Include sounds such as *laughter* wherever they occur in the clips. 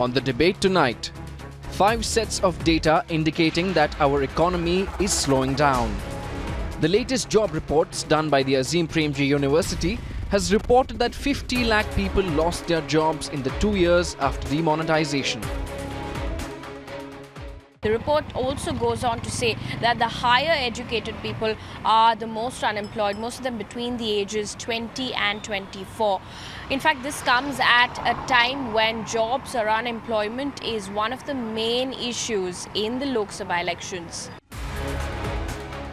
On the debate tonight, five sets of data indicating that our economy is slowing down. The latest job reports done by the Azim Premji University has reported that 50 lakh people lost their jobs in the two years after demonetization. The report also goes on to say that the higher educated people are the most unemployed, most of them between the ages 20 and 24. In fact, this comes at a time when jobs or unemployment is one of the main issues in the Lok Sabha elections.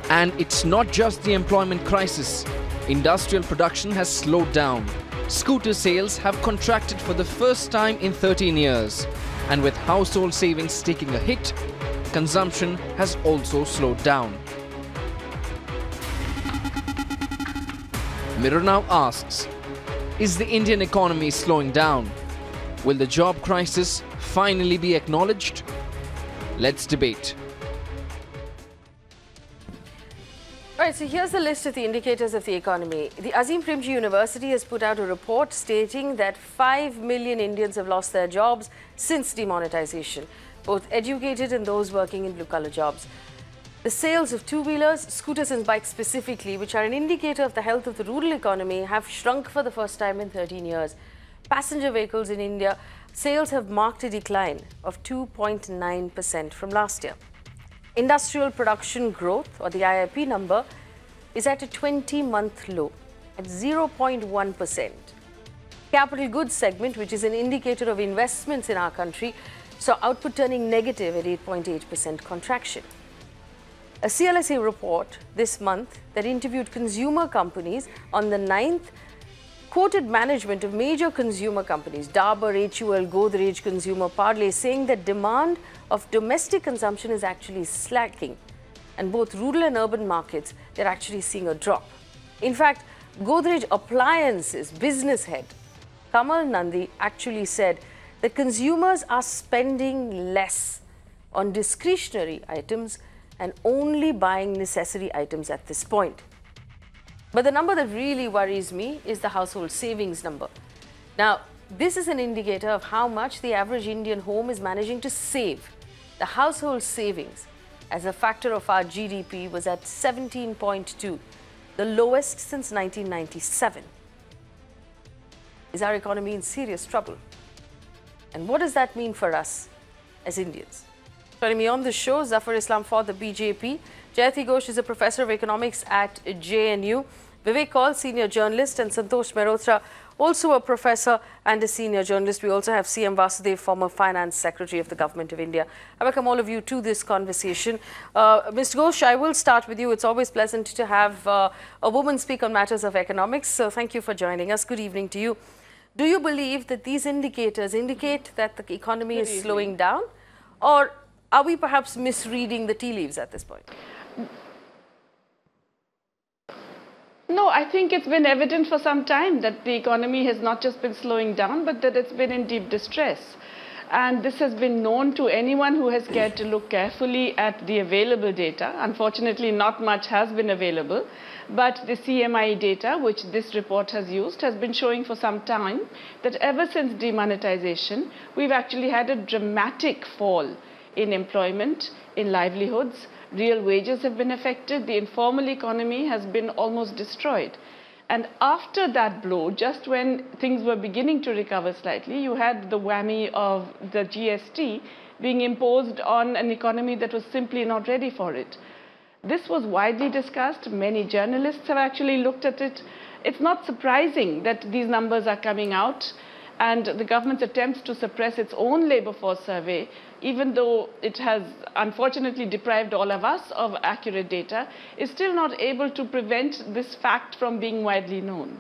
And it's not just the employment crisis. Industrial production has slowed down. Scooter sales have contracted for the first time in 13 years. And with household savings taking a hit, consumption has also slowed down. Mirror now asks, is the Indian economy slowing down? Will the job crisis finally be acknowledged? Let's debate. All right, so here's the list of the indicators of the economy. The Azim Premji University has put out a report stating that 5 million Indians have lost their jobs since demonetization, both educated and those working in blue-collar jobs. The sales of two-wheelers, scooters and bikes specifically, which are an indicator of the health of the rural economy, have shrunk for the first time in 13 years. Passenger vehicles in India, sales have marked a decline of 2.9% from last year. Industrial production growth, or the IIP number, is at a 20-month low at 0.1%. Capital goods segment, which is an indicator of investments in our country, saw output turning negative at 8.8% contraction. A CLSA report this month that interviewed consumer companies on the 9th quoted management of major consumer companies, Dabur, HUL, Godrej, Consumer, Parle, saying that demand of domestic consumption is actually slacking. And both rural and urban markets, they're actually seeing a drop. In fact, Godrej Appliances business head, Kamal Nandi, actually said that consumers are spending less on discretionary items and only buying necessary items at this point. But the number that really worries me is the household savings number. Now, this is an indicator of how much the average Indian home is managing to save. The household savings as a factor of our GDP was at 17.2, the lowest since 1997. Is our economy in serious trouble? And what does that mean for us as Indians? Joining me on the show, Zafar Islam for the BJP. Jayati Ghosh is a professor of economics at JNU. Vivek Kaul, senior journalist, and Santosh Mehrotra, also a professor and a senior journalist. We also have CM Vasudev, former finance secretary of the government of India. I welcome all of you to this conversation. Uh, Mr. Ghosh, I will start with you. It's always pleasant to have uh, a woman speak on matters of economics. So thank you for joining us. Good evening to you. Do you believe that these indicators indicate that the economy Good is evening. slowing down? Or are we perhaps misreading the tea leaves at this point? No, I think it's been evident for some time that the economy has not just been slowing down, but that it's been in deep distress. And this has been known to anyone who has cared to look carefully at the available data. Unfortunately, not much has been available. But the CMIE data, which this report has used, has been showing for some time that ever since demonetization, we've actually had a dramatic fall in employment, in livelihoods. Real wages have been affected. The informal economy has been almost destroyed. And after that blow, just when things were beginning to recover slightly, you had the whammy of the GST being imposed on an economy that was simply not ready for it. This was widely discussed. Many journalists have actually looked at it. It's not surprising that these numbers are coming out and the government's attempts to suppress its own labor force survey, even though it has unfortunately deprived all of us of accurate data, is still not able to prevent this fact from being widely known.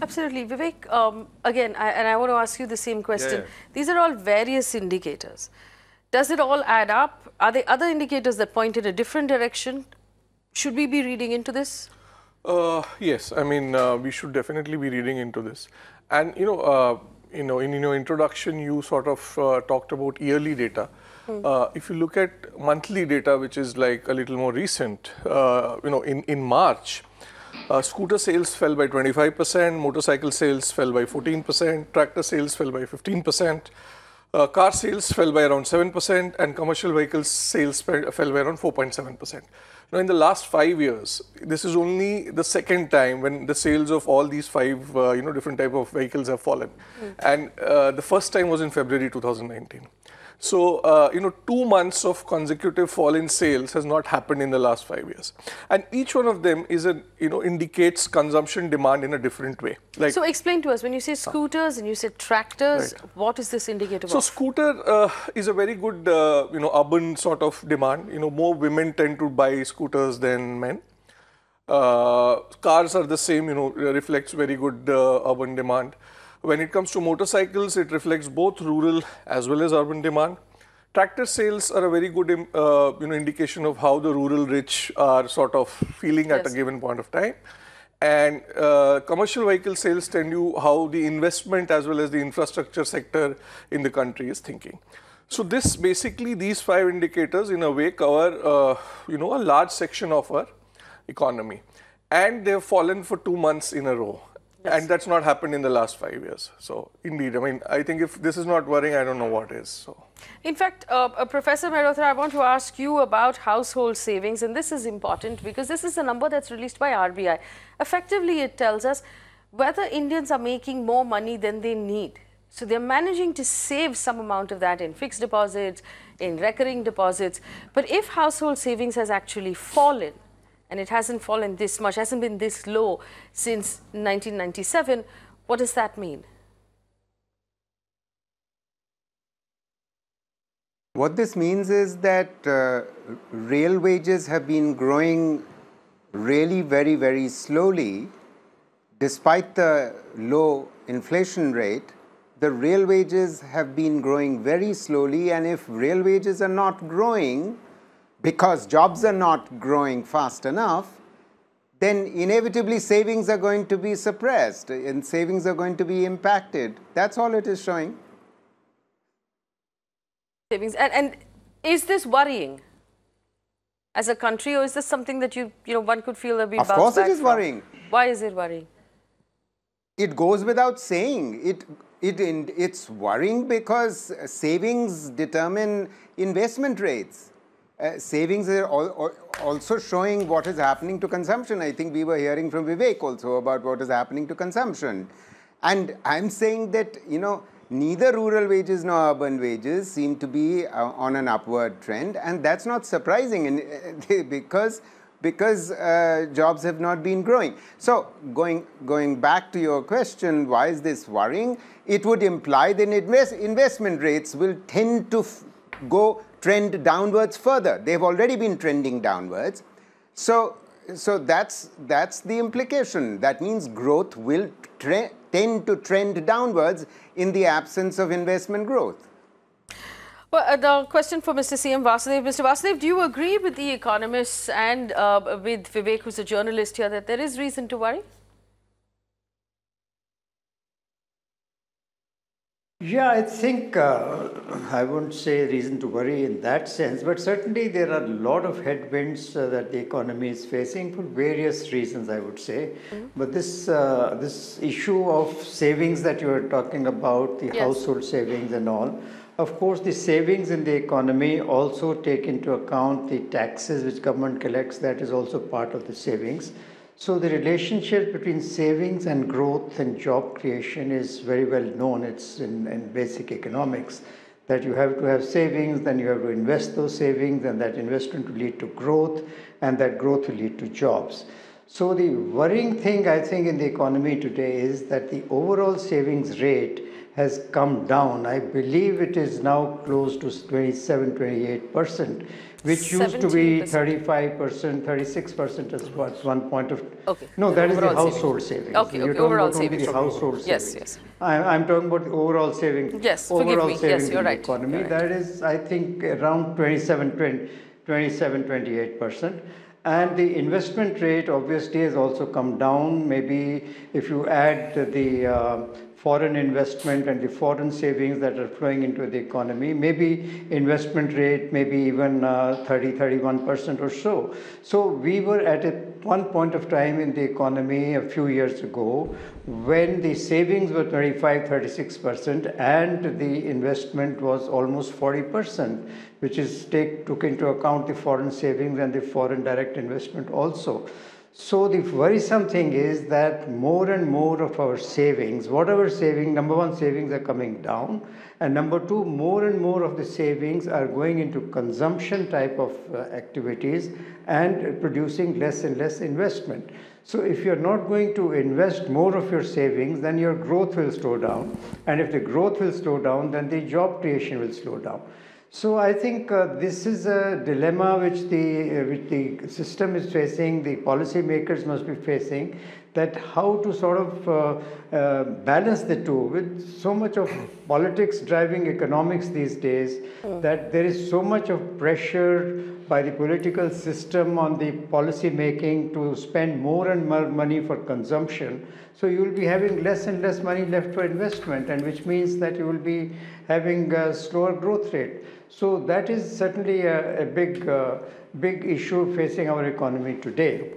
Absolutely. Vivek, um, again, I, and I want to ask you the same question. Yeah, yeah. These are all various indicators. Does it all add up? Are there other indicators that point in a different direction? Should we be reading into this? Uh, yes, I mean, uh, we should definitely be reading into this. And you know, uh, you know, in, in, your introduction, you sort of uh, talked about yearly data. Hmm. Uh, if you look at monthly data, which is like a little more recent, uh, you know, in in March, uh, scooter sales fell by 25%, motorcycle sales fell by 14%, tractor sales fell by 15%. uh, car sales fell by around 7% and commercial vehicle sales fell by around 4.7%. Now, in the last five years, this is only the second time when the sales of all these five, uh, you know, different type of vehicles have fallen. Mm. And uh, the first time was in February 2019. So, uh, you know, two months of consecutive fall in sales has not happened in the last five years. And each one of them is a, you know, indicates consumption demand in a different way. Like, so explain to us, when you say scooters and you say tractors, right. what is this indicator so of? So scooter uh, is a very good, uh, you know, urban sort of demand. You know, more women tend to buy scooters than men. Uh, cars are the same, you know, reflects very good uh, urban demand. When it comes to motorcycles, it reflects both rural as well as urban demand. Tractor sales are a very good uh, you know, indication of how the rural rich are sort of feeling yes. at a given point of time. And uh, commercial vehicle sales tell you how the investment as well as the infrastructure sector in the country is thinking. So this basically these five indicators in a way cover uh, you know a large section of our economy and they have fallen for two months in a row. Yes. And that's not happened in the last five years. So, indeed, I mean, I think if this is not worrying, I don't know what is. So, in fact, uh, uh, Professor Mehrotra, I want to ask you about household savings, and this is important because this is a number that's released by RBI. Effectively, it tells us whether Indians are making more money than they need. So, they're managing to save some amount of that in fixed deposits, in recurring deposits. But if household savings has actually fallen, and it hasn't fallen this much, hasn't been this low since 1997. What does that mean? What this means is that uh, real wages have been growing really very, very slowly. Despite the low inflation rate, the real wages have been growing very slowly and if real wages are not growing, because jobs are not growing fast enough, then inevitably savings are going to be suppressed and savings are going to be impacted. That's all it is showing. Savings. And, and is this worrying as a country or is this something that you, you know, one could feel that we Of course it is from? worrying. Why is it worrying? It goes without saying. It, it, it's worrying because savings determine investment rates. Uh, savings are also showing what is happening to consumption. I think we were hearing from Vivek also about what is happening to consumption. And I'm saying that, you know, neither rural wages nor urban wages seem to be uh, on an upward trend. And that's not surprising in, *laughs* because, because uh, jobs have not been growing. So going, going back to your question, why is this worrying? It would imply that invest, investment rates will tend to go trend downwards further. They've already been trending downwards. So, so that's, that's the implication. That means growth will tend to trend downwards in the absence of investment growth. Well, uh, the question for Mr. CM Vasudev. Mr. Vasudev, do you agree with the economists and uh, with Vivek, who's a journalist here, that there is reason to worry? Yeah, I think uh, I won't say reason to worry in that sense, but certainly there are a lot of headwinds uh, that the economy is facing for various reasons, I would say. Mm-hmm. But this uh, this issue of savings that you are talking about, the yes. household savings and all, of course, the savings in the economy also take into account the taxes which government collects. That is also part of the savings. So the relationship between savings and growth and job creation is very well known. It's in, in, basic economics that you have to have savings, then you have to invest those savings, and that investment will lead to growth, and that growth will lead to jobs. So the worrying thing I think in the economy today is that the overall savings rate has come down. I believe it is now close to 27, 28 percent which used to be 35%, 36% as what one point of. Okay. No, that is the household savings. savings. Okay, You're okay. overall savings. The household yes, savings. Yes, yes. I'm talking about the overall savings. Yes, overall forgive me. Yes, you're right. Economy. You're right. That is, I think, around 27, 20, 27, 28%. And the investment rate obviously has also come down. Maybe if you add the uh, foreign investment and the foreign savings that are flowing into the economy, maybe investment rate, maybe even uh, 30, 31% or so. So we were at a, one point of time in the economy a few years ago when the savings were 25, 36% and the investment was almost 40%, which is take, took into account the foreign savings and the foreign direct investment also. So the worrisome thing is that more and more of our savings, whatever saving, number one, savings are coming down, and number two, more and more of the savings are going into consumption type of uh, activities and producing less and less investment. So if you're not going to invest more of your savings, then your growth will slow down. And if the growth will slow down, then the job creation will slow down. So I think uh, this is a dilemma which the, uh, which the system is facing, the policymakers must be facing, that how to sort of uh, uh, balance the two with so much of politics driving economics these days mm. that there is so much of pressure by the political system on the policy making to spend more and more money for consumption. So you will be having less and less money left for investment and which means that you will be having a slower growth rate. So that is certainly a, a big, uh, big issue facing our economy today.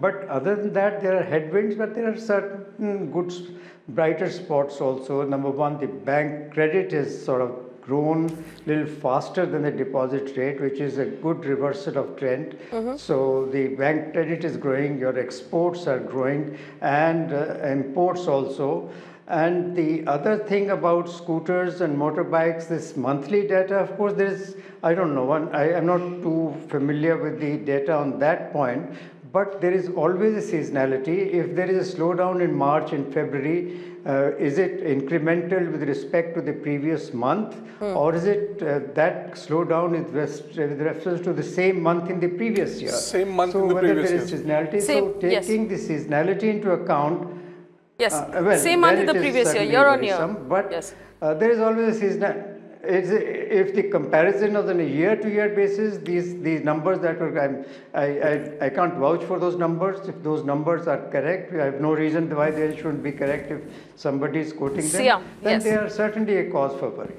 But other than that, there are headwinds, but there are certain good, brighter spots also. Number one, the bank credit is sort of grown a little faster than the deposit rate, which is a good reversal of trend. Mm -hmm. So the bank credit is growing, your exports are growing, and uh, imports also. And the other thing about scooters and motorbikes, this monthly data, of course, there is, I don't know, one, I am not too familiar with the data on that point, but there is always a seasonality. If there is a slowdown in March and February, uh, is it incremental with respect to the previous month, hmm. or is it uh, that slowdown is with reference to the same month in the previous year? Same month so in the previous year. So whether there is seasonality, same, so taking yes. the seasonality into account, Yes, uh, well, same month in the previous year, year on year. Some, but yes. Uh, there is always a seasonal. It's, if the comparison on a year-to-year basis, these these numbers that were, I'm, I, I I can't vouch for those numbers. If those numbers are correct, I have no reason why they shouldn't be correct. If somebody is quoting them, yeah, then yes. they are certainly a cause for worry.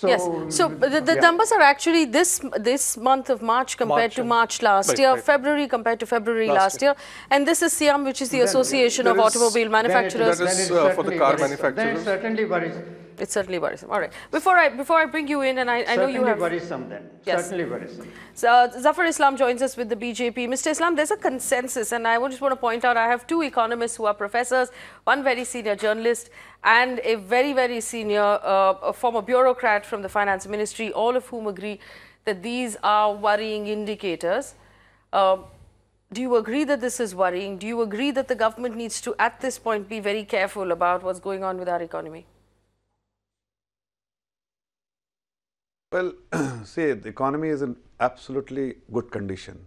So, yes. So the, the yeah. numbers are actually this this month of March compared March to March last right, year, right. February compared to February last, last year. year. and this is SIAM, which is the then, Association of Automobile Manufacturers. That is uh, for the car manufacturers. That is certainly worries. It's certainly worrisome. All right. Before I before I bring you in, and I, I know you have worrisome then. Yes. Certainly worrisome. So uh, Zafar Islam joins us with the BJP. Mr. Islam, there's a consensus, and I just want to point out I have two economists who are professors, one very senior journalist, and a very very senior uh, former bureaucrat from the finance ministry, all of whom agree that these are worrying indicators. Uh, do you agree that this is worrying? Do you agree that the government needs to, at this point, be very careful about what's going on with our economy? Well, *clears throat* see, the economy is in absolutely good condition.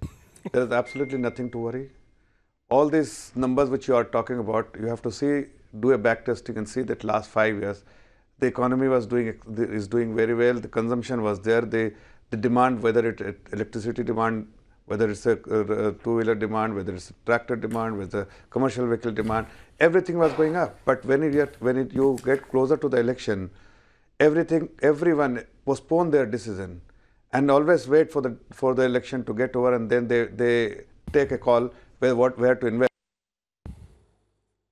there is absolutely nothing to worry. All these numbers which you are talking about, you have to see, do a back testing and see that last five years, the economy was doing is doing very well. The consumption was there. The the demand, whether it, it electricity demand, whether it's a, a two-wheeler demand, whether it's tractor demand, whether commercial vehicle demand, everything was going up. But when it get, when it, you get closer to the election, everything, everyone postpone their decision and always wait for the for the election to get over and then they, they take a call where what where to invest.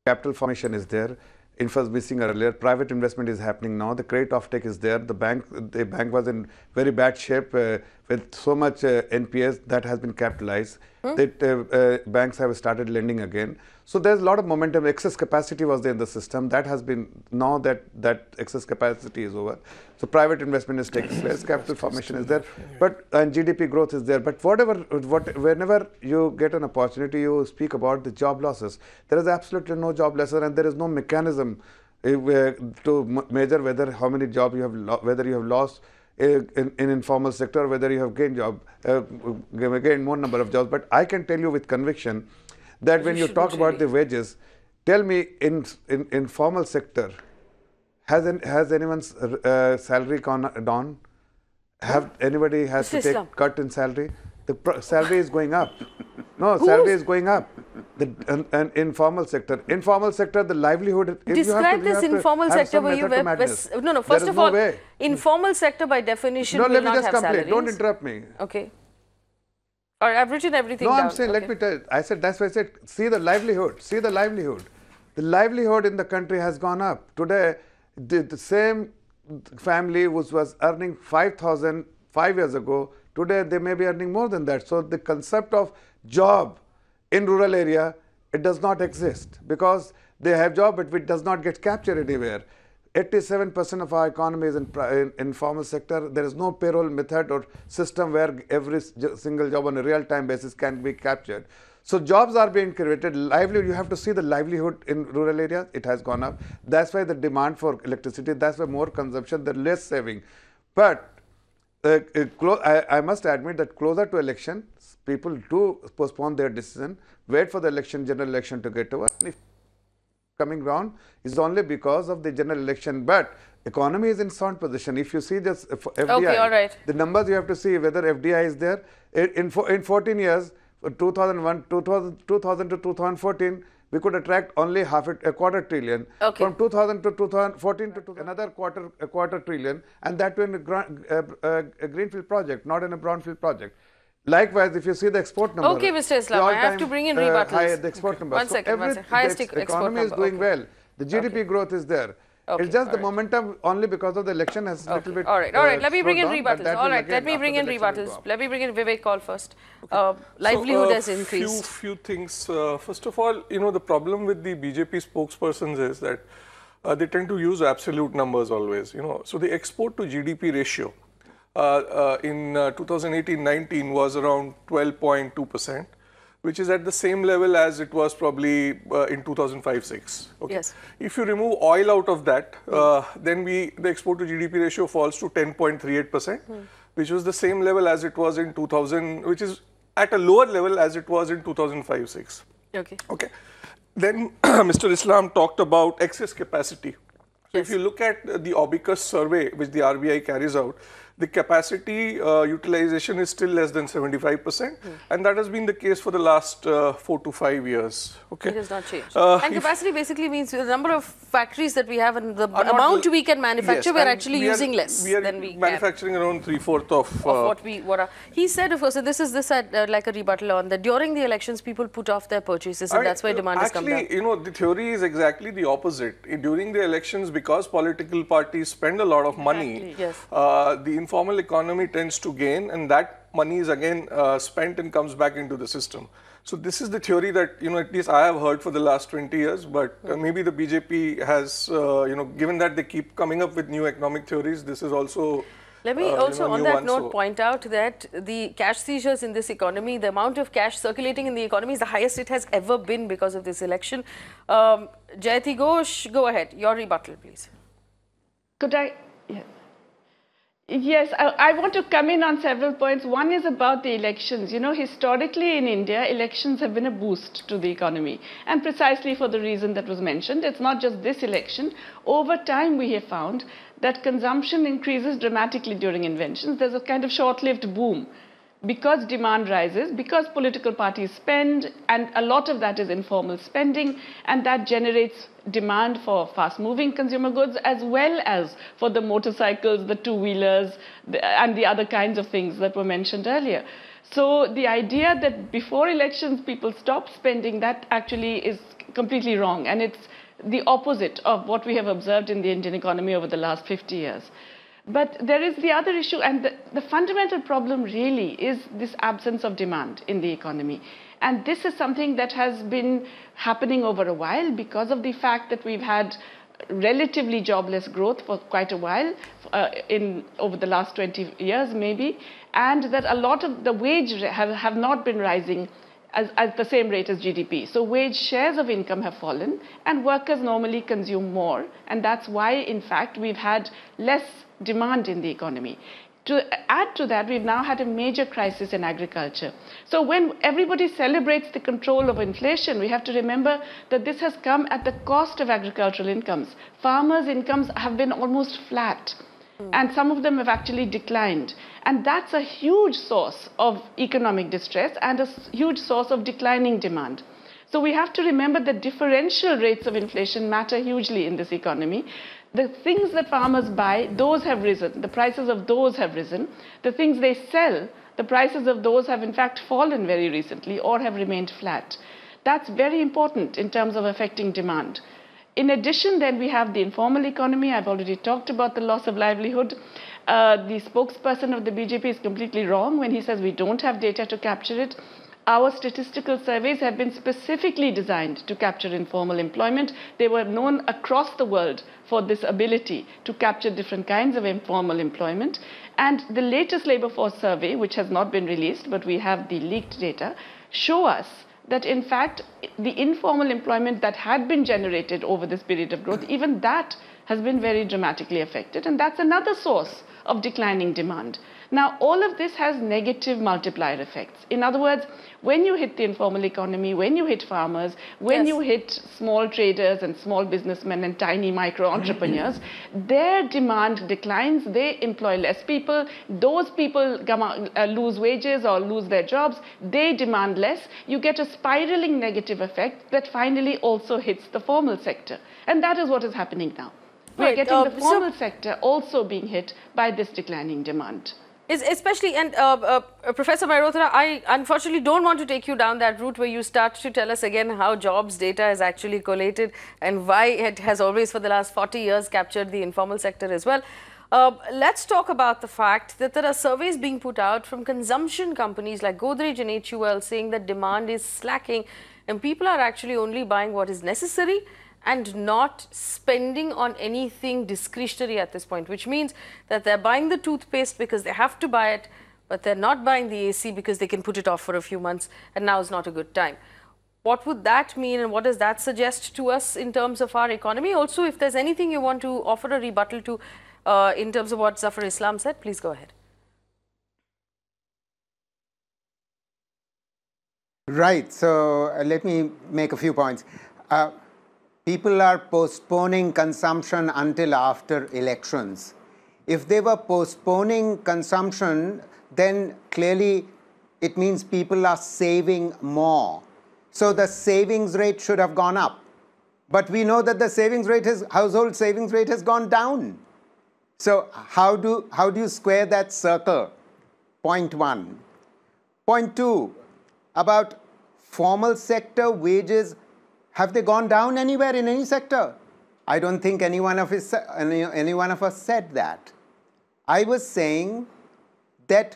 Capital formation is there. Infra's missing earlier. Private investment is happening now. The credit offtake is there. The bank the bank was in very bad shape uh, with so much uh, NPS that has been capitalized. Hmm? That uh, uh, banks have started lending again. So there's a lot of momentum. Excess capacity was there in the system. That has been now that that excess capacity is over. So private investment is taking place. Capital formation is there, but and GDP growth is there. But whatever, what whenever you get an opportunity, you speak about the job losses. There is absolutely no job losses, and there is no mechanism uh, to measure whether how many jobs you have whether you have lost in, in, informal sector, whether you have gained job, uh, gained more number of jobs. But I can tell you with conviction that when you talk about the wages, tell me in, in, in formal sector, has, an, has anyone's uh, salary gone down? Have anybody has to take cut in salary? The pr- salary is going up. No, salary is going up. The and, and informal sector, informal sector, the livelihood. if you have to- Describe you this informal sector where you were. No, no. First of no all, way. informal sector by definition No, let me just salaries. Don't interrupt me. Okay. Right, I've written everything No, down. I'm saying, okay. let me tell you. I said, that's why I said, see the livelihood. See the livelihood. The livelihood in the country has gone up. Today, the, the same family which was earning 5,000 five years ago, today they may be earning more than that. So the concept of job in rural area, it does not exist because they have job, but it does not get captured anywhere. 87% of our economy is in, in informal sector. There is no payroll method or system where every single job on a real-time basis can be captured. So jobs are being created. Livelihood, you have to see the livelihood in rural areas. It has gone up. That's why the demand for electricity. That's why more consumption, the less saving. But uh, uh, I, I must admit that closer to election, people do postpone their decision, wait for the election, general election to get over. If coming round is only because of the general election. But economy is in sound position. If you see just uh, FDI, all right. the numbers you have to see whether FDI is there. In, in, in 14 years, uh, 2001, 2000, 2000 to 2014, we could attract only half a, a quarter trillion. Okay. From 2000 to 2014 to, to another quarter a quarter trillion, and that too in a, uh, uh, a greenfield project, not in a brownfield project. Likewise, if you see the export number, Okay, Mr. Islam, I have to bring in uh, rebuttals. high, the export number. One So second, every- second. Highest the ec- export economy is doing okay. well. The GDP growth is there. Okay, it's just the alright. momentum only because of the election has a little bit. All right, all right. uh, Let me bring in slowed down, but rebuttals. that All will right, let me bring in after the election will go rebuttals. Let me bring in Vivek Kaul first. Uh, livelihood So, uh, has increased. Few, few things. Uh, first of all, you know, the problem with the BJP spokespersons is that uh, they tend to use absolute numbers always. You know, so the export to GDP ratio uh, uh, in 2018-19 was around 12.2 percent, which is at the same level as it was probably uh, in 2005-6. Okay. Yes. If you remove oil out of that, uh, then we the export to GDP ratio falls to 10.38 percent, which was the same level as it was in 2000, which is at a lower level as it was in 2005-6. Okay. Okay. Then *clears throat* Mr. Islam talked about excess capacity. So if you look at the OBICUS survey, which the RBI carries out, the capacity uh, utilization is still less than 75%, and that has been the case for the last uh, four to five years. Okay. It has not changed. Uh, and capacity basically means the number of factories that we have and the amount we can manufacture, Yes, we're actually we are- using less we are than we can. manufacturing around three fourth of, Of uh, what we what are he said of course and this is this had uh, like a rebuttal on that during the elections people put off their purchases and I- that's why demand has come Actually, down. you know, the theory is exactly the opposite. During the elections, because political parties spend a lot of money, Yes. uh, the informal economy tends to gain, and that money is again uh, spent and comes back into the system. So this is the theory that you know at least I have heard for the last 20 years, but uh, maybe the BJP has uh, you know given that they keep coming up with new economic theories, this is also. Let me uh, you also know, on new that one, note so- point out that the cash seizures in this economy, the amount of cash circulating in the economy is the highest it has ever been because of this election. Um, Jayati Ghosh, go ahead. Your rebuttal, please. Could I? Yeah. Yes, I, I want to come in on several points. One is about the elections. You know, historically in India, elections have been a boost to the economy. And precisely for the reason that was mentioned, it's not just this election. Over time, we have found that consumption increases dramatically during inventions. There's a kind of short lived boom because demand rises, because political parties spend, and a lot of that is informal spending, and that generates demand for fast moving consumer goods as well as for the motorcycles, the two wheelers, and the other kinds of things that were mentioned earlier. So the idea that before elections people stop spending, that actually is completely wrong, and it's the opposite of what we have observed in the Indian economy over the last 50 years. But there is the other issue, and the, the, fundamental problem really is this absence of demand in the economy. And this is something that has been happening over a while because of the fact that we've had relatively jobless growth for quite a while uh, in over the last 20 years maybe and that a lot of the wage have, have not been rising as, at the same rate as GDP. So wage shares of income have fallen and workers normally consume more and that's why in fact we've had less demand in the economy. To add to that, we've now had a major crisis in agriculture. So when everybody celebrates the control of inflation, we have to remember that this has come at the cost of agricultural incomes. Farmers' incomes have been almost flat. And some of them have actually declined. And that's a huge source of economic distress and a huge source of declining demand. So we have to remember that differential rates of inflation matter hugely in this economy. The things that farmers buy, those have risen. The prices of those have risen. The things they sell, the prices of those have in fact fallen very recently or have remained flat. That's very important in terms of affecting demand. In addition, then we have the informal economy. I've already talked about the loss of livelihood. Uh, the spokesperson of the BJP is completely wrong when he says we don't have data to capture it. Our statistical surveys have been specifically designed to capture informal employment. They were known across the world for this ability to capture different kinds of informal employment. And the latest labor force survey, which has not been released, but we have the leaked data, show us that in fact the informal employment that had been generated over this period of growth, even that has been very dramatically affected. And that's another source of declining demand. Now, all of this has negative multiplier effects. In other words, when you hit the informal economy, when you hit farmers, when yes. you hit small traders and small businessmen and tiny micro entrepreneurs, *clears throat* their demand declines. They employ less people. Those people uh, lose wages or lose their jobs. They demand less. You get a spiraling negative effect that finally also hits the formal sector. And that is what is happening now. We're right. getting uh, the formal so sector also being hit by this declining demand. Is especially, and uh, uh, Professor Mehrotra, I unfortunately don't want to take you down that route where you start to tell us again how jobs data is actually collated and why it has always for the last 40 years captured the informal sector as well. Uh, let's talk about the fact that there are surveys being put out from consumption companies like Godrej and HUL saying that demand is slacking and people are actually only buying what is necessary and not spending on anything discretionary at this point, which means that they're buying the toothpaste because they have to buy it, but they're not buying the AC because they can put it off for a few months and now is not a good time. What would that mean and what does that suggest to us in terms of our economy? Also, if there's anything you want to offer a rebuttal to uh, in terms of what Zafar Islam said, please go ahead. Right. So uh, let me make a few points. Uh, people are postponing consumption until after elections. If they were postponing consumption, then clearly it means people are saving more. So the savings rate should have gone up. But we know that the savings rate household savings rate has gone down. So how do, how do you square that circle? Point one. Point two, about formal sector wages have they gone down anywhere in any sector? I don't think any one of us, any, any one of us said that. I was saying that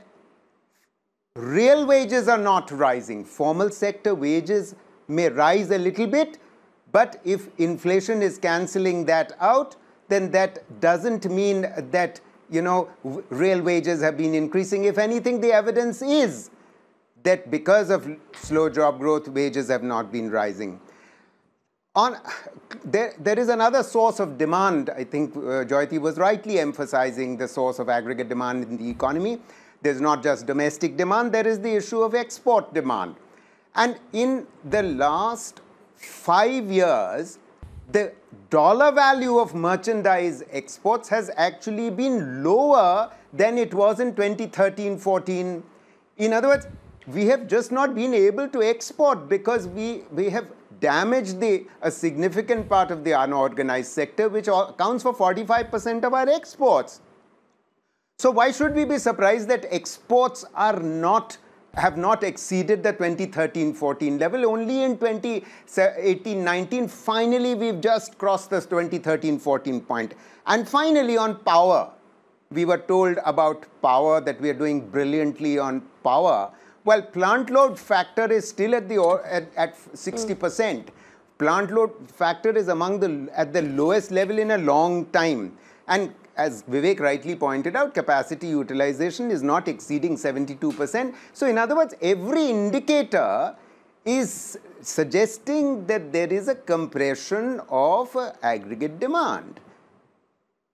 real wages are not rising. Formal sector wages may rise a little bit, but if inflation is cancelling that out, then that doesn't mean that you know real wages have been increasing. If anything, the evidence is that because of slow job growth, wages have not been rising on there, there is another source of demand. I think uh, was rightly emphasizing the source of aggregate demand in the economy. There's not just domestic demand, there is the issue of export demand. And in the last five years, the dollar value of merchandise exports has actually been lower than it was in 2013 14. In other words, we have just not been able to export because we, we have damaged the, a significant part of the unorganized sector, which accounts for 45% of our exports. So why should we be surprised that exports are not have not exceeded the 2013-14 level. Only in 2018-19, finally, we've just crossed this 2013-14 point. And finally, on power, we were told about power, that we are doing brilliantly on power. Well, plant load factor is still at the at, at 60%. Mm. Plant load factor is among the at the lowest level in a long time. And as Vivek rightly pointed out, capacity utilization is not exceeding 72%. So in other words, every indicator is suggesting that there is a compression of uh, aggregate demand.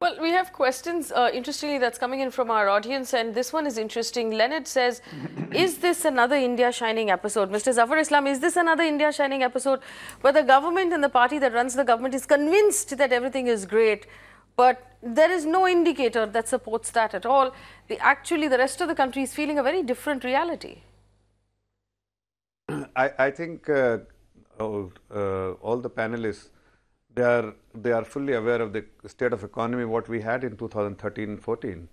Well, we have questions, uh, interestingly, that's coming in from our audience, and this one is interesting. Leonard says, *clears throat* is this another India Shining episode? Mr. Zafar Islam, is this another India Shining episode where the government and the party that runs the government is convinced that everything is great, but there is no indicator that supports that at all. The, actually, the rest of the country is feeling a very different reality. I, I think uh, all, uh, all the panelists, they are, they are fully aware of the state of economy what we had in 2013-14.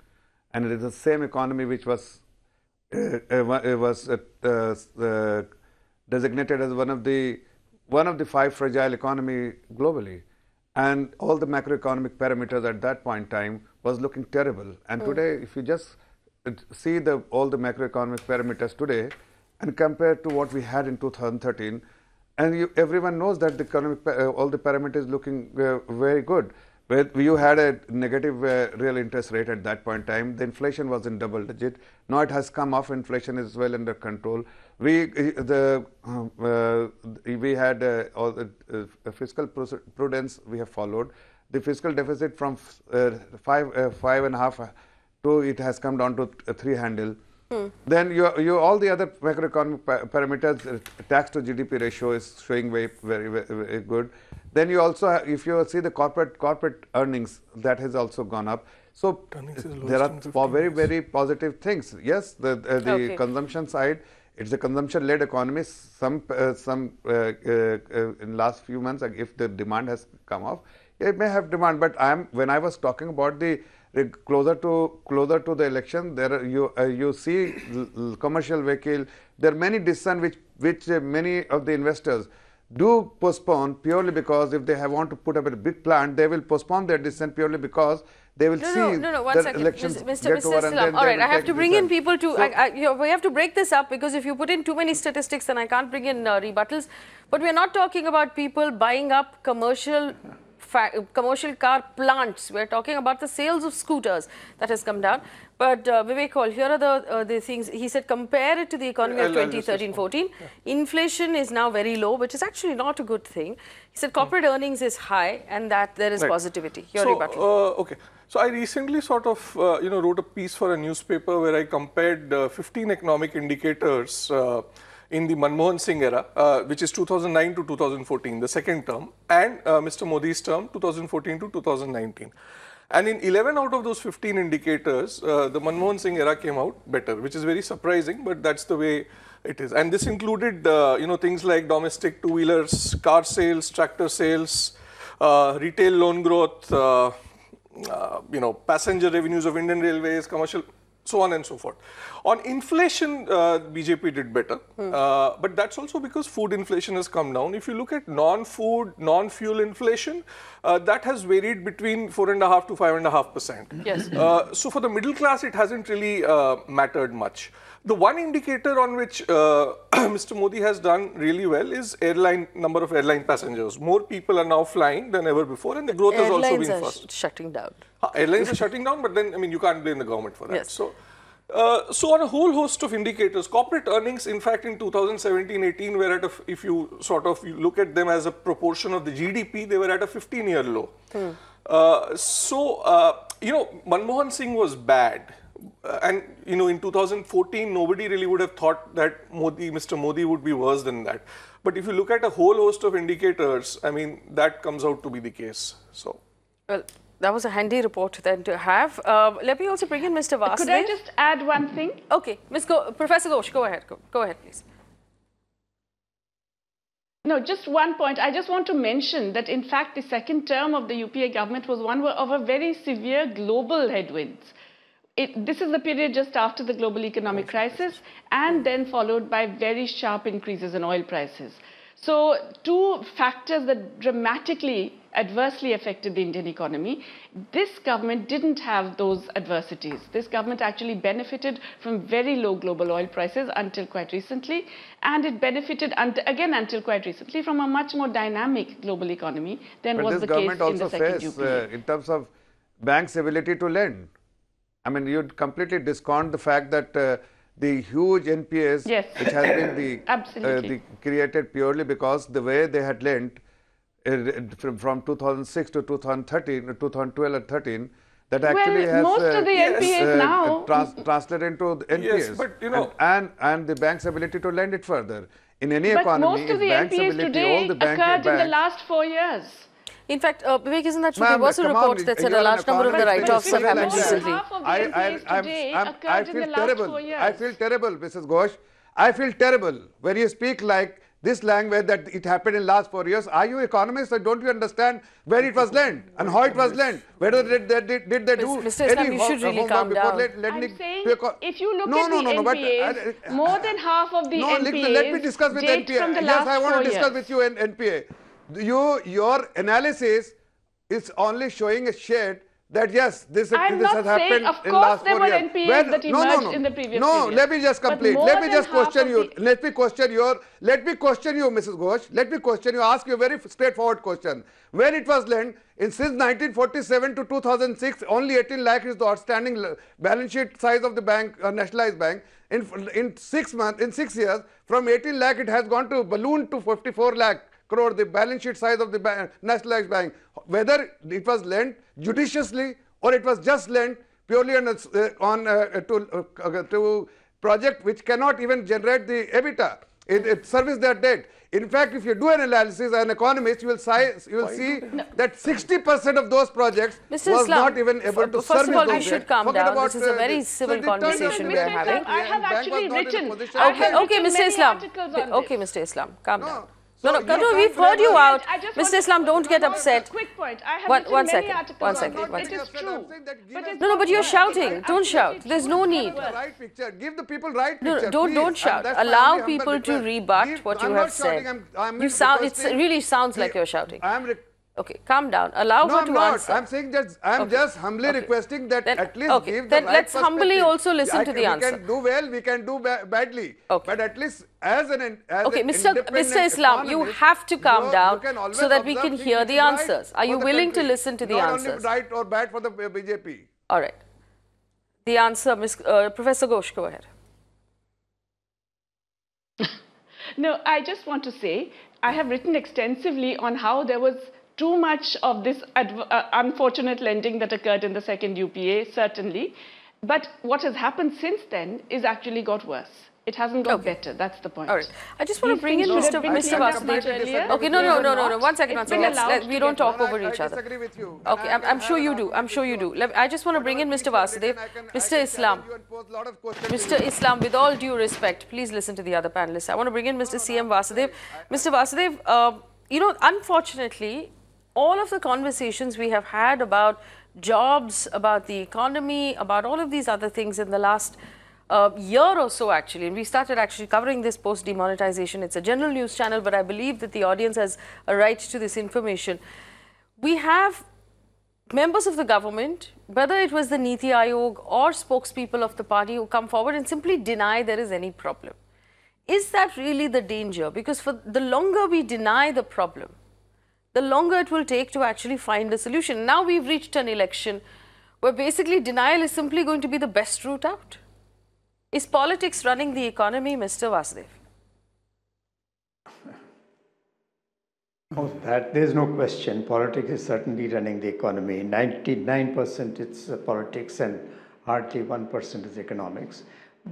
And it is the same economy which was, uh, uh was uh, uh, designated as one of the one of the five fragile economy globally. And all the macroeconomic parameters at that point in time was looking terrible. And mm. today, if you just see the all the macroeconomic parameters today, and compare to what we had in 2013, and you, everyone knows that the economic, uh, all the parameters looking uh, very good. But you had a negative uh, real interest rate at that point in time. The inflation was in double digit. Now it has come off. Inflation is well under control. We uh, the uh, we had uh, all the fiscal prudence we have followed. The fiscal deficit from five five and a half to it has come down to three handle. Hmm. Then you, you all the other macroeconomic parameters, uh, tax to GDP ratio is showing very, very, very, very good. Then you also, have, if you see the corporate corporate earnings, that has also gone up. So there are very, very positive things. Yes, the, uh, the okay. consumption side, it's a consumption-led economy. Some, uh, some uh, uh, uh in last few months, if the demand has come off, it may have demand. But I am when I was talking about the closer to closer to the election, there you uh, you see commercial vehicle. There are many decisions which which uh, many of the investors do postpone purely because if they have want to put up a big plant, they will postpone their decision purely because they will no, see no, no, no, one second. Mr. Mr. Mr. All right, I have to bring in people to, so I, I, you know, we have to break this up because if you put in too many statistics, then I can't bring in uh, rebuttals. But we're not talking about people buying up commercial commercial car plants. We're talking about the sales of scooters that has come down. But uh, Vivek Kaul, here are the, uh, the things. He said compare it to the economy of 2013-14. Inflation is now very low, which is actually not a good thing. He said corporate hmm. earnings is high and that there is right. positivity. Your so, uh, okay. So I recently sort of, uh, you know, wrote a piece for a newspaper where I compared uh, 15 economic indicators uh, in the Manmohan Singh era, uh, which is 2009 to 2014, the second term, and uh, Mr. Modi's term, 2014 to 2019. And in 11 out of those 15 indicators, uh, the Manmohan Singh era came out better, which is very surprising, but that's the way it is. And this included, uh, you know, things like domestic two-wheelers, car sales, tractor sales, uh, retail loan growth, uh, you know, passenger revenues of Indian Railways, commercial so on and so forth. On inflation, uh, BJP did better, hmm. uh, but that's also because food inflation has come down. If you look at non-food, non-fuel inflation, uh, that has varied between four and a half to five and a half percent. Yes. Uh, so for the middle class, it hasn't really uh, mattered much. The one indicator on which uh, *clears throat* Mr. Modi has done really well is airline number of airline passengers. More people are now flying than ever before, and the growth airlines has also been fast. shutting down. Uh, airlines are shutting down, but then I mean you can't blame the government for that. Yes. So. Uh, so on a whole host of indicators, corporate earnings, in fact, in 2017-18 were at a, if you sort of you look at them as a proportion of the GDP, they were at a 15-year low. Hmm. Uh, so, uh, you know, Manmohan Singh was bad. Uh, and you know in 2014 nobody really would have thought that Modi, Mr. Modi would be worse than that. But if you look at a whole host of indicators, I mean that comes out to be the case. So. Well, that was a handy report then to have. Uh, let me also bring in Mr. Vasudev. Could I just add one thing? Okay, Ms. Go Professor Ghosh, go ahead. Go, go ahead, please. No, just one point. I just want to mention that, in fact, the second term of the UPA government was one of a very severe global headwinds it, this is the period just after the global economic crisis and then followed by very sharp increases in oil prices. So two factors that dramatically adversely affected the Indian economy. This government didn't have those adversities. This government actually benefited from very low global oil prices until quite recently, and it benefited again until quite recently from a much more dynamic global economy than but was the case in the second face, uh, in terms of banks' ability to lend. I mean, you'd completely discount the fact that uh, the huge NPAs, yes. which has been the, *coughs* uh, the, created purely because the way they had lent uh, from, from 2006 to 2013, 2012 and 13, that actually well, has most uh, of the NPAs yes. Uh, now trans translated into NPAs. Yes, but you know, and, and, and the bank's ability to lend it further. In any but economy, most of the bank's NPAs ability, today all the bank, occurred bank, in the last four years. In fact, uh, Vivek, isn't that true? Ma'am, There was a report on, that said a large number of the economist, write-offs have happened relax. recently. Half of the I, I, I'm, today I'm, occurred I in the feel last terrible. four I feel terrible, Mrs. Ghosh. I feel terrible when you speak like this language that it happened in last four years. Are you economists or don't you understand where it was lent and how it was lent? Whether did they, did, did they do Mr. Islam, you should really calm before down. let- lending I'm saying if you look no, at no, the no, no, but, uh, more than half of the no, let, NPAs let me discuss with date NPA. from the yes, last I want to discuss years. with you in NPA. You, your analysis is only showing a shade that yes, this, I'm this not has saying- happened of in course last there four were years. NPAs that no, no, emerged no. in the previous No, period. let me just complete. Let me just question you. the- Let me question your. Let me question you, Mrs. Ghosh. Let me question you. Ask you a very straightforward question. When it was lent, in since 1947 to 2006, only 18 lakh is the outstanding balance sheet size of the bank, uh, nationalized bank. In in six months, in six years, from 18 lakh, it has gone to balloon to 54 lakh crore, the balance sheet size of the bank, nationalized bank. Whether it was lent judiciously or it was just lent purely on, a s- uh, on uh, to, uh, to project which cannot even generate the EBITDA, it, it service their debt. In fact, if you do an analysis, as an economist, you will, si- you will see that 60% of those projects Mr. was Islam, not even able f- to first of all, we should debt. calm Forget down. about, This is a uh, very this. civil So it turned out conversation we are having. I have and bank was actually not in a written- position I to Okay, okay, Mr. Islam. Okay. Mr. Islam, calm No. down. So No, no, you we've heard you out. Mr. Islam, don't get upset. Quick point. I have One- written one many second, one on second, this. one It second. is true. saying that give But No, no, but you're right. shouting. It's Don't shout. There's no need. right. right picture. Give the people right No, no, don't don't shout. Allow people to rebut Give- what I'm you not have shouting, said. I'm- I'm You sound. It really sounds like you're shouting. I'm re- Okay, calm down. Allow no, her I'm to not. answer. I'm saying that I'm Okay. just humbly Okay. requesting that Then- at least okay, give then the right let's humbly also listen I to can- the answer. We can do well, we can do ba- badly. Okay. But at least as an as Okay, an Mr. Mr. Islam, you have to calm you- down you so that we can hear the is right answers. Are you the willing to listen to the not answers? Only right or bad for the uh, BJP. All right. The answer, Ms. Uh, Professor Ghosh, go ahead. *laughs* No, I just want to say I have written extensively on how there was too much of this adv- uh, unfortunate lending that occurred in the second UPA, certainly. But what has happened since then is actually got worse. It hasn't got Okay. better. That's the point. All right. I just want to bring in Mr. Mr. Vasudev. Okay, no, no, no, no, no. One second, one second. Let's, let, we don't talk over I, each I other. disagree with you. Okay, I'm, I'm sure you do. I'm sure you do. I just want to bring in Mr. Vasudev. Mr. Islam. Mr. Islam, with all due respect, please listen to the other panelists. I want to bring in Mr. CM Vasudev. Mr. Vasudev, uh, you know, unfortunately, all of the conversations we have had about jobs, about the economy, about all of these other things in the last uh, year or so actually, and we started actually covering this post demonetization. It's a general news channel, but I believe that the audience has a right to this information. We have members of the government, whether it was the Niti Aayog or spokespeople of the party who come forward and simply deny there is any problem. Is that really the danger? Because for the longer we deny the problem, the longer it will take to actually find a solution. Now we've reached an election where basically denial is simply going to be the best route out. Is politics running the economy, Mr. Vasudev? Oh, that there's no question. Politics is certainly running the economy. 99% it's uh, politics and hardly 1% is economics.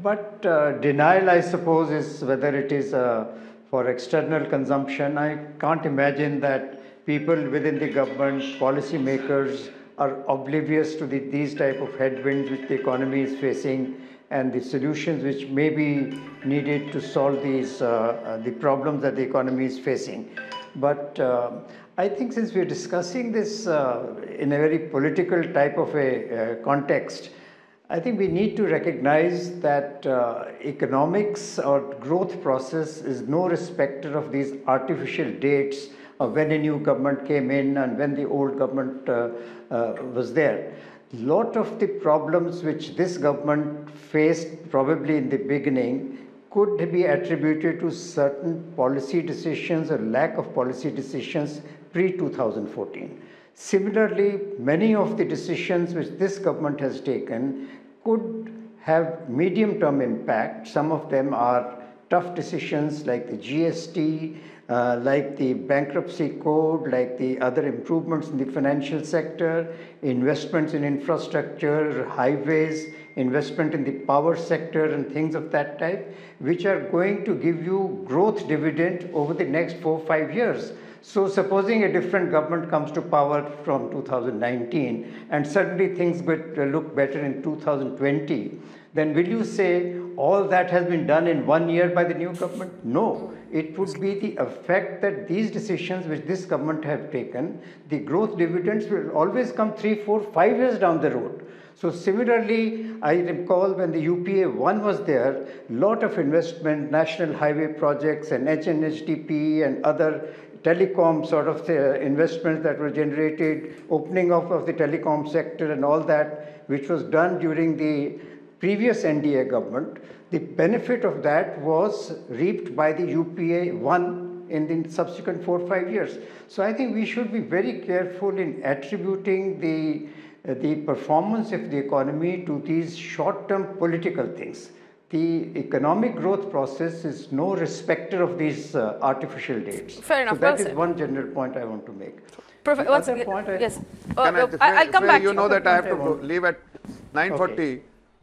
But uh, denial, I suppose, is whether it is uh, for external consumption. I can't imagine that people within the government, policymakers, are oblivious to the, these type of headwinds which the economy is facing and the solutions which may be needed to solve these uh, uh, the problems that the economy is facing. But uh, I think since we're discussing this uh, in a very political type of a uh, context, I think we need to recognize that uh, economics or growth process is no respecter of these artificial dates when a new government came in and when the old government uh, uh, was there. Lot of the problems which this government faced probably in the beginning could be attributed to certain policy decisions or lack of policy decisions pre 2014. Similarly, many of the decisions which this government has taken could have medium term impact. Some of them are tough decisions like the GST, uh, like the bankruptcy code, like the other improvements in the financial sector, investments in infrastructure, highways, investment in the power sector and things of that type, which are going to give you growth dividend over the next four, five years. So supposing a different government comes to power from 2019 and suddenly things uh, look better in 2020, then will you say all that has been done in one year by the new government? No. It would be the effect that these decisions which this government have taken, the growth dividends will always come three, four, five years down the road. So similarly, I recall when the UPA 1 was there, lot of investment, national highway projects and HNHDP and other telecom sort of uh, investments that were generated, opening up of the telecom sector and all that, which was done during the previous NDA government. The benefit of that was reaped by the UPA 1 in the subsequent four or five years. So I think we should be very careful in attributing the the performance of the economy to these short-term political things. The economic growth process is no respecter of these uh, artificial dates. Fair enough. So that well is one general point I want to make. Prof what's the point I, yes. Uh, uh, I, will come back. You know that I have to leave at 9:40. Okay.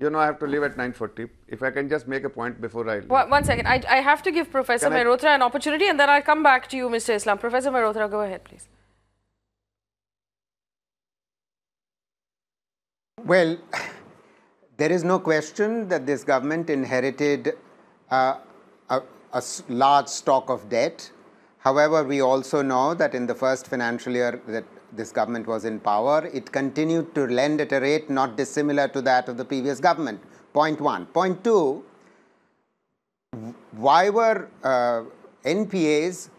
You know I have to leave at 9:40. If I can just make a point before I leave. One, one second. I, I have to give Professor Mehrotra an opportunity, and then I'll come back to you, Mr. Islam. Professor Mehrotra, go ahead, please. Well, there is no question that this government inherited uh, a, a, large stock of debt. However, we also know that in the first financial year that this government was in power, it continued to lend at a rate not dissimilar to that of the previous government. Point one. Point two, why were uh, NPAs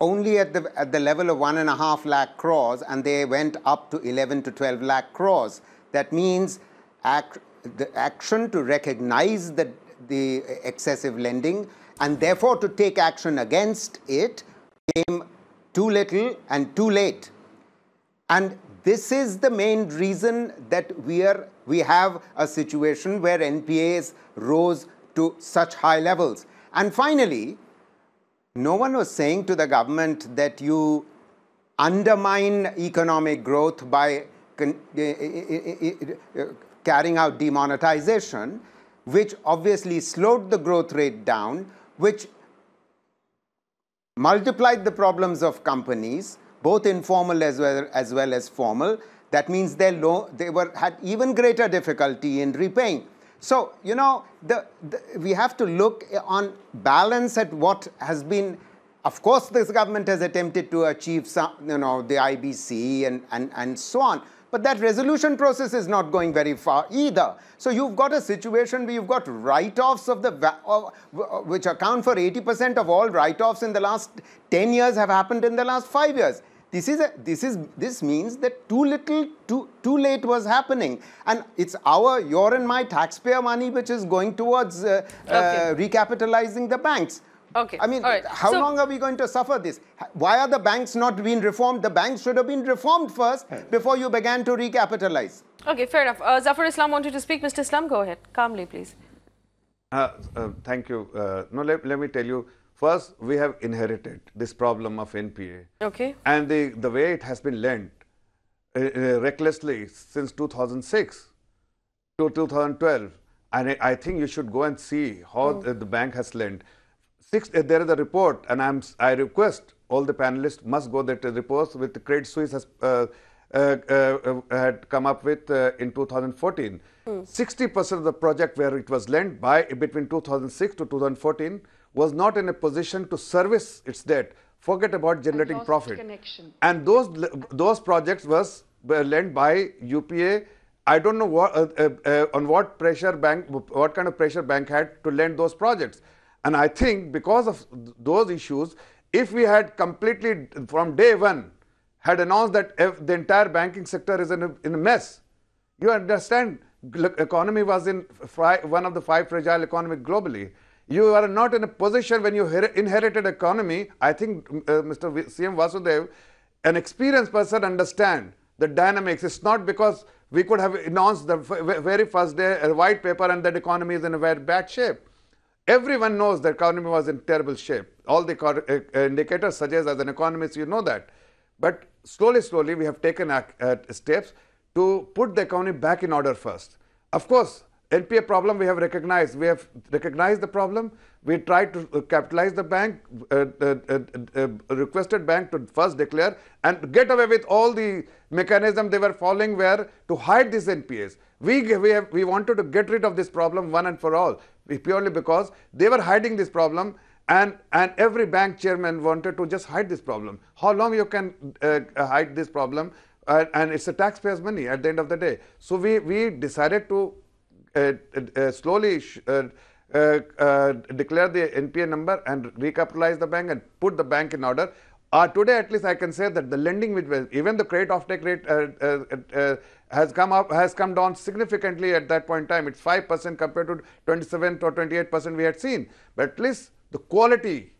only at the, at the level of one and a half lakh crores and they went up to 11 to 12 lakh crores? That means act, the action to recognize the, the excessive lending and therefore to take action against it came too little and too late. And this is the main reason that we, are, we have a situation where NPAs rose to such high levels. And finally, no one was saying to the government that you undermine economic growth by eh, eh, eh, carrying out demonetization, which obviously slowed the growth rate down, which multiplied the problems of companies, both informal as well as, well as formal. That means they, they were, had even greater difficulty in repaying. So, you know, the, the, we have to look on balance at what has been of course, this government has attempted to achieve some, you know, the IBC and, and, and so on. But that resolution process is not going very far either. So you've got a situation where you've got write-offs of the which account for 80% of all write-offs in the last 10 years have happened in the last 5 years. This is a, this is this means that too little too too late was happening and it's our your and my taxpayer money which is going towards uh, okay. uh, recapitalizing the banks. Okay. I mean, right. how so, long are we going to suffer this? Why are the banks not being reformed? The banks should have been reformed first before you began to recapitalize. Okay, fair enough. Uh, Zafar Islam wanted to speak. Mr. Islam, go ahead. Calmly, please. Uh, uh, thank you. Uh, no, let, let me tell you. First, we have inherited this problem of NPA. Okay. And the, the way it has been lent uh, uh, recklessly since 2006 to 2012. And I, I, think you should go and see how mm. the, the bank has lent. Six, uh, there is a report, and I'm, I request all the panelists must go there that report with the Credit Suisse has uh, uh, uh, had come up with uh, in 2014. 60% mm. of the project where it was lent by between 2006 to 2014 was not in a position to service its debt. Forget about generating profit. Connection. And those those projects was lent by UPA. I don't know what uh, on what pressure bank, what kind of pressure bank had to lend those projects. And I think because of those issues, if we had completely from day one had announced that the entire banking sector is in a, in a mess, you understand economy was in one of the five fragile economies globally. You are not in a position when you inherited economy, I think uh, Mr. CM Vasudev, an experienced person understand the dynamics. It's not because we could have announced the very first day a white paper and that economy is in a very bad shape Everyone knows the economy was in terrible shape. All the uh, indicators suggest as an economist, you know that. But slowly, slowly, we have taken uh, steps to put the economy back in order first. Of course, NPA problem we have recognized. We have recognized the problem. We tried to uh, capitalize the bank, uh, uh, uh, uh, requested bank to first declare and get away with all the mechanism they were following where to hide these NPAs. We, we, have, we wanted to get rid of this problem one and for all purely because they were hiding this problem and, and every bank chairman wanted to just hide this problem. How long you can uh, hide this problem? Uh, and it's a taxpayer's money at the end of the day. So we, we decided to uh, uh slowly uh, uh, declare the NPA number and recapitalize the bank and put the bank in order. Uh, today, at least, I can say that the lending, which was even the credit offtake rate uh, uh, uh, has come up, has come down significantly at that point in time. It's five percent compared to 27 or 28 percent we had seen. But at least the quality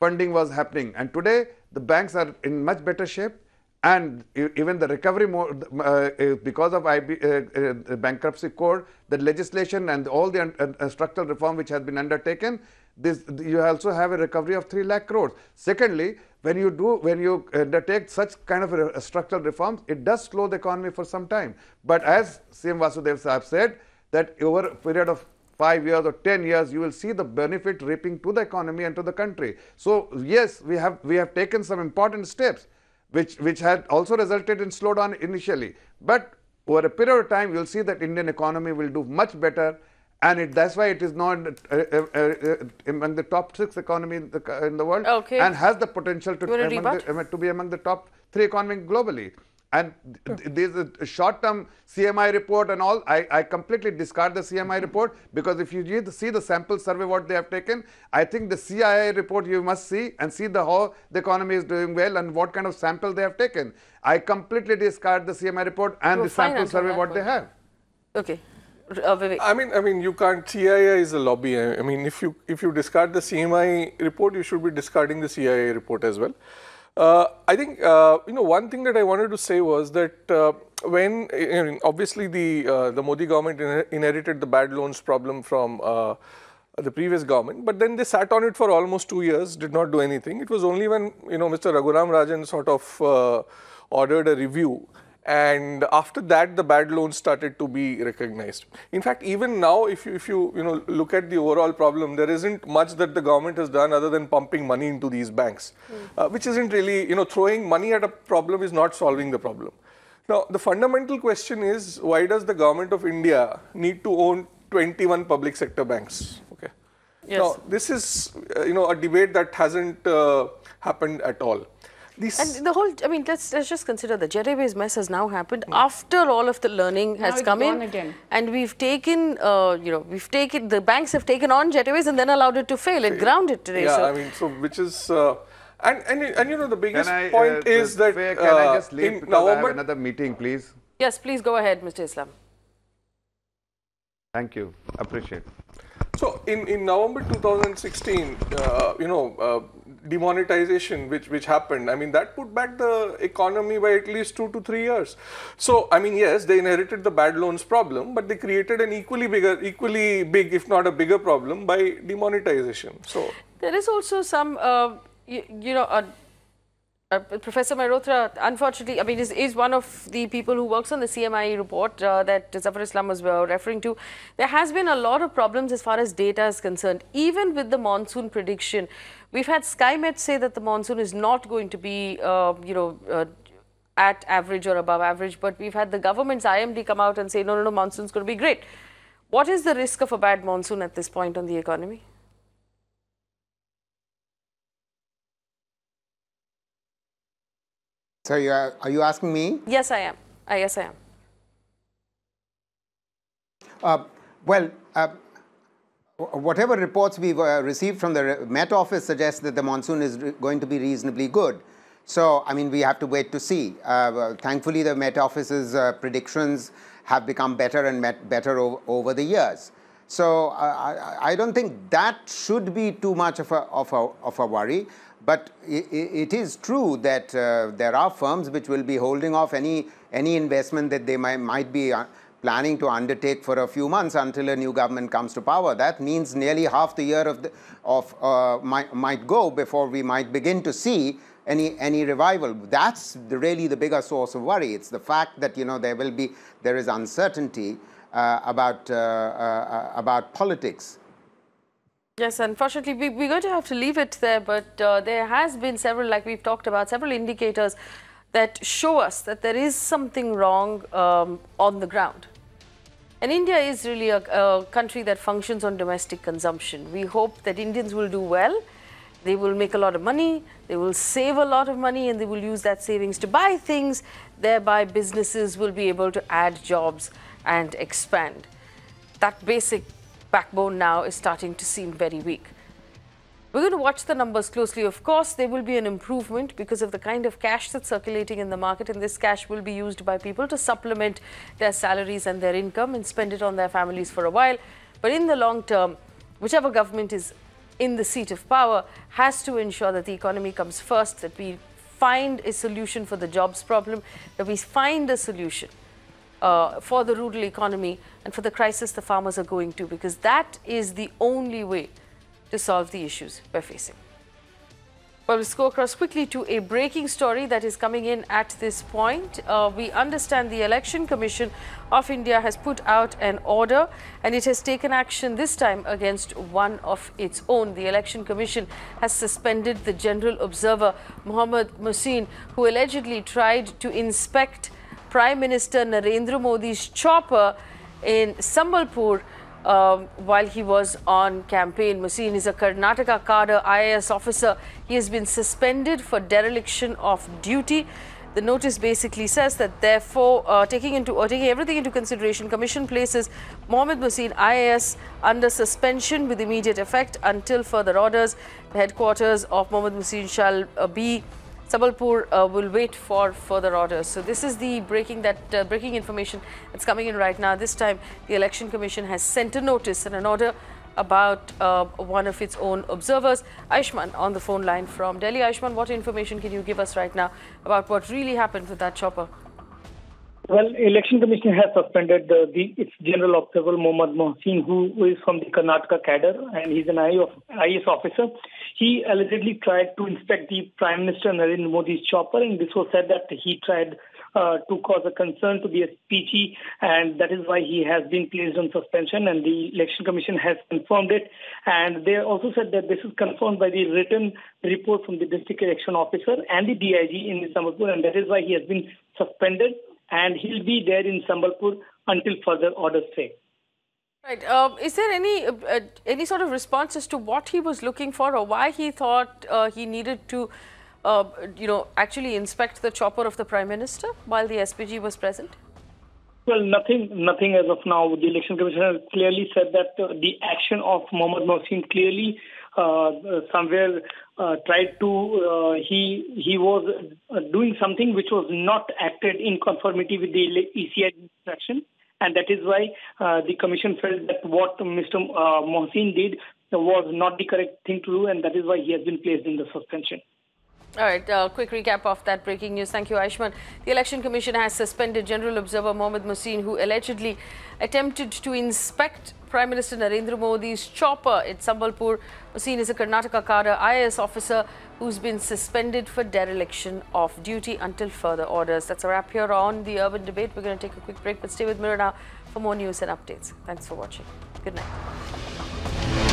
funding was happening, and today the banks are in much better shape. And even the recovery more uh, uh, because of IB, bankruptcy code, the legislation and all the structural reform which has been undertaken, this you also have a recovery of 3 lakh crores. Secondly, when you do when you undertake such kind of a, structural reforms, it does slow the economy for some time. But as CM Vasudev Sahab said, that over a period of five years or 10 years, you will see the benefit reaping to the economy and to the country. So yes, we have we have taken some important steps, which which had also resulted in slowdown initially. But over a period of time, you'll see that Indian economy will do much better and it, that's why it is not uh, uh, uh, among the top six economy in the, in the world okay. and has the potential to, the, to be among the top three economy globally. And there's a short-term CMIE report and all. I, I completely discard the CMIE report because if you see the sample survey what they have taken, I think the CII report you must see and see the how the economy is doing well and what kind of sample they have taken. I completely discard the CMIE report and the sample survey what they have. Okay. Uh, I mean, I mean, you can't. CII is a lobby. I mean, if you if you discard the CMIE report, you should be discarding the CII report as well. Uh, I think uh, you know one thing that I wanted to say was that uh, when I mean, obviously the uh, the Modi government inherited the bad loans problem from uh, the previous government, but then they sat on it for almost two years, did not do anything. It was only when you know Mr. Raghuram Rajan sort of ordered a review and after that the bad loans started to be recognized. In fact, even now if you, if you, you know, look at the overall problem, there isn't much that the government has done other than pumping money into these banks, mm. uh, which isn't really, you know, throwing money at a problem is not solving the problem. Now, the fundamental question is why does the government of India need to own 21 public sector banks? Okay. Yes. Now, this is, uh, you know, a debate that hasn't uh, happened at all. This and the whole, I mean, let's let's just consider the Jet Airways mess has now happened mm. after all of the learning has come in, again. and we've taken, uh, you know, we've taken the banks have taken on Jet Airways and then allowed it to fail. It grounded today. Yeah, so. I mean, so which is. Uh, and, and, and you know the biggest I, point uh, is that can I uh, just leave because November, I have another meeting please yes please go ahead Mr. Islam thank you appreciate so in, in November 2016 uh, you know uh, demonetization which which happened. I mean that put back the economy by at least 2 to 3 years. So i mean yes they inherited the bad loans problem but they created an equally bigger equally big if not a bigger problem by demonetization. So there is also some uh, you, you, know uh, uh, Professor Mehrotra, unfortunately, I mean, is, is one of the people who works on the CMIE report uh, that Zafar Islam was uh, referring to. There has been a lot of problems as far as data is concerned, even with the monsoon prediction. We've had SkyMet say that the monsoon is not going to be, uh, you know, uh, at average or above average, but we've had the government's IMD come out and say, no, no, no, monsoon's going to be great. What is the risk of a bad monsoon at this point on the economy? So you are, are you asking me? Yes, I am. Uh, yes, I am. Uh, well, uh, whatever reports we've uh, received from the Met Office suggests that the monsoon is going to be reasonably good. So, I mean, we have to wait to see. Uh, thankfully, the Met Office's uh, predictions have become better and better over the years. So, I, I, don't think that should be too much of a, of a, of a worry. But it is true that uh, there are firms which will be holding off any any investment that they might, might be uh, planning to undertake for a few months until a new government comes to power. That means nearly half the year of, the, of uh, might, might go before we might begin to see any, any revival. That's the, really the bigger source of worry. It's the fact that, you know, there will be, there is uncertainty uh, about, uh, uh, about politics. Yes, unfortunately, we, we're going to have to leave it there, but uh, there has been several, like we've talked about, several indicators that show us that there is something wrong um, on the ground. And India is really a, a, country that functions on domestic consumption. We hope that Indians will do well. They will make a lot of money, they will save a lot of money, and they will use that savings to buy things. Thereby, businesses will be able to add jobs and expand. That basic backbone now is starting to seem very weak. We're going to watch the numbers closely. Of course, there will be an improvement because of the kind of cash that's circulating in the market and this cash will be used by people to supplement their salaries and their income and spend it on their families for a while. But in the long term, whichever government is in the seat of power has to ensure that the economy comes first, that we find a solution for the jobs problem, that we find a solution uh, for the rural economy and for the crisis the farmers are going to because that is the only way to solve the issues we're facing. Well, let's go across quickly to a breaking story that is coming in at this point. Uh, we understand the Election Commission of India has put out an order and it has taken action this time against one of its own. The Election Commission has suspended the General Observer Mohammad Mohsin who allegedly tried to inspect Prime Minister Narendra Modi's chopper in Sambalpur um, while he was on campaign. Mohsin is a Karnataka cadre IAS officer. He has been suspended for dereliction of duty. The notice basically says that therefore, uh, taking into or taking everything into consideration, Commission places Mohammed Mohsin IAS under suspension with immediate effect until further orders. The headquarters of Mohammed Mohsin shall uh, be Sambalpur uh, will wait for further orders. So this is the breaking that uh, breaking information that's coming in right now. This time, the Election Commission has sent a notice and an order about uh, one of its own observers. Aishman on the phone line from Delhi. Aishman, what information can you give us right now about what really happened with that chopper? Well, Election Commission has suspended uh, the its General Observer Mohammad Mohsin, who is from the Karnataka cadre, and he's an IAS officer. He allegedly tried to inspect the Prime Minister Narendra Modi's chopper, and this was said that he tried uh, to cause a concern to the SPG, and that is why he has been placed on suspension, and the Election Commission has confirmed it. And they also said that this is confirmed by the written report from the District Election Officer and the DIG in Sambalpur, and that is why he has been suspended and he'll be there in Sambalpur until further orders say. Right. Uh, is there any uh, uh, any sort of response as to what he was looking for, or why he thought uh, he needed to, uh, you know, actually inspect the chopper of the prime minister while the SPG was present? Well, nothing, nothing as of now. The election commission has clearly said that uh, the action of Mohammad Mohsin clearly somewhere uh, tried to uh, he he was uh, doing something which was not acted in conformity with the ECI instruction, and that is why uh, the commission felt that what Mr. Uh, Mohsin did was not the correct thing to do, and that is why he has been placed in the suspension. All right, uh, quick recap of that breaking news. Thank you, Aishman. The Election Commission has suspended General Observer Mohammad Mohsin, who allegedly attempted to inspect Prime Minister Narendra Modi's chopper at Sambalpur. Mohsin is a Karnataka cadre IAS officer who's been suspended for dereliction of duty until further orders. That's a wrap here on the Urban Debate. We're going to take a quick break, but stay with Mirror now for more news and updates. Thanks for watching. Good night.